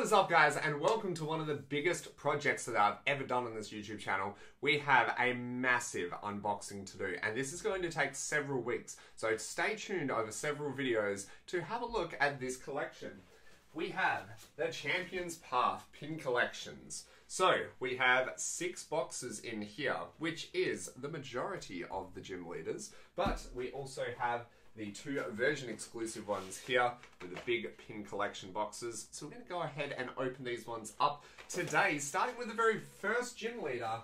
What is up guys and welcome to one of the biggest projects that I've ever done on this YouTube channel. We have a massive unboxing to do and this is going to take several weeks. So stay tuned over several videos to have a look at this collection. We have the Champions Path pin collections. So we have six boxes in here, which is the majority of the gym leaders, but we also have the two version exclusive ones here with the big pin collection boxes. So we're going to go ahead and open these ones up today, starting with the very first gym leader,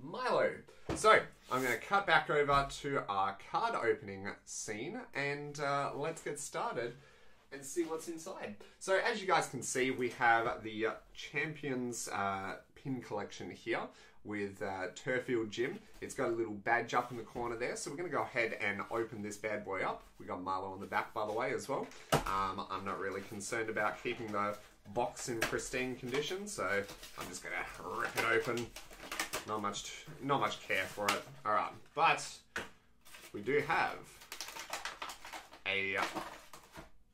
Milo. So I'm going to cut back over to our card opening scene and uh, let's get started and see what's inside. So as you guys can see, we have the Champions uh, pin collection here with uh, Turfield Gym. It's got a little badge up in the corner there, so we're going to go ahead and open this bad boy up. We got Marlo on the back, by the way, as well. Um, I'm not really concerned about keeping the box in pristine condition, so I'm just going to rip it open. Not much, not much care for it. All right, but we do have a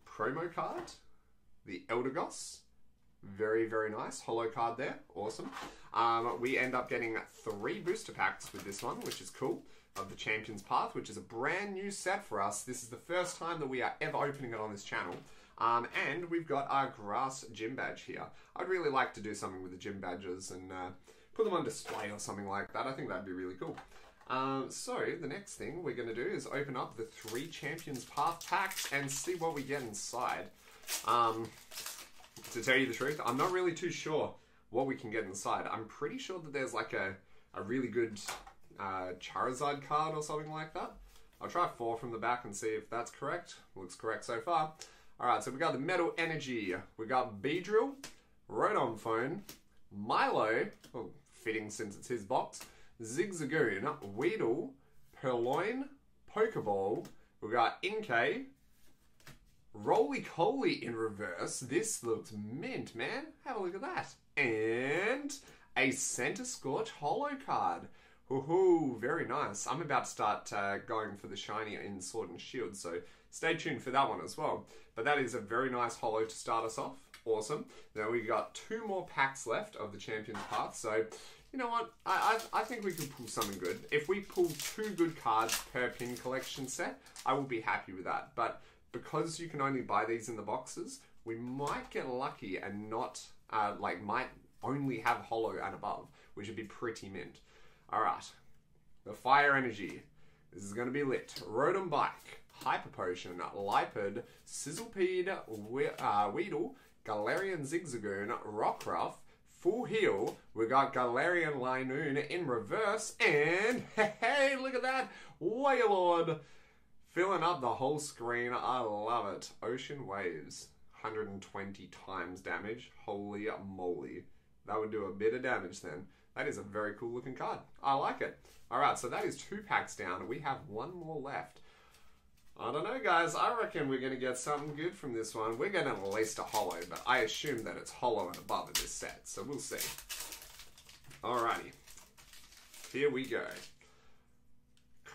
promo card, the Eldegoss. Very, very nice. Holo card there. Awesome. Um, we end up getting three booster packs with this one, which is cool, of the Champions Path, which is a brand new set for us. This is the first time that we are ever opening it on this channel. Um, and we've got our grass gym badge here. I'd really like to do something with the gym badges and uh, put them on display or something like that. I think that'd be really cool. Um, so the next thing we're going to do is open up the three Champions Path packs and see what we get inside. Um, to tell you the truth, I'm not really too sure what we can get inside. I'm pretty sure that there's like a, a really good uh, Charizard card or something like that. I'll try four from the back and see if that's correct. Looks correct so far. Alright, so we got the Metal Energy, we got Beedrill, Rotom Phone, Milo, well, fitting since it's his box, Zigzagoon, Weedle, Purrloin, Pokeball, we got Inkay, Rolycoly in reverse. This looks mint, man. Have a look at that. And a Centiskorch holo card. Woohoo, very nice. I'm about to start uh, going for the shiny in Sword and Shield, so stay tuned for that one as well. But that is a very nice holo to start us off. Awesome. Now we got two more packs left of the Champions Path, so you know what? I, I, I think we could pull something good. If we pull two good cards per pin collection set, I will be happy with that. But because you can only buy these in the boxes, we might get lucky and not, uh, like, might only have holo and above, which would be pretty mint. Alright, the Fire Energy. This is going to be lit. Rotom Bike, Hyper Potion, Lipid, Sizzlipede, we- uh, Weedle, Galarian Zigzagoon, Rockruff, Full Heal. We got Galarian Linoone in reverse, and hey, look at that! Wailord! Filling up the whole screen. I love it. Ocean Waves. 120 times damage. Holy moly. That would do a bit of damage then. That is a very cool looking card. I like it. Alright, so that is two packs down. We have one more left. I don't know, guys. I reckon we're going to get something good from this one. We're going to at least a holo, but I assume that it's holo and above in this set, so we'll see. Alrighty. Here we go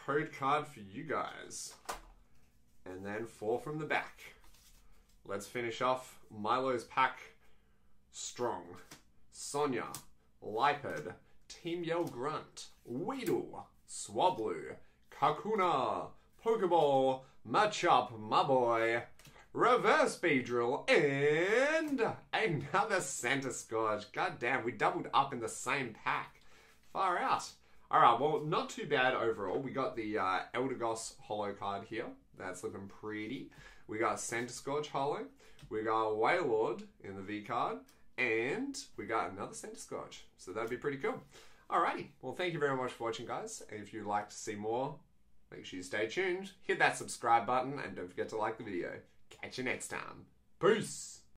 code card for you guys. And then four from the back. Let's finish off Milo's pack strong. Sonia, Lipid, Team Yell Grunt, Weedle, Swablu, Kakuna, Pokeball, Machop, my boy, Reverse Beedrill, and another Centiskorch. God damn, we doubled up in the same pack. Far out. All right, well, not too bad overall. We got the uh, Eldegoss holo card here. That's looking pretty. We got Centiskorch Holo. We got Wailord in the V card. And we got another Centiskorch. So that'd be pretty cool. Alrighty, well, thank you very much for watching, guys. And if you'd like to see more, make sure you stay tuned. Hit that subscribe button and don't forget to like the video. Catch you next time. Peace!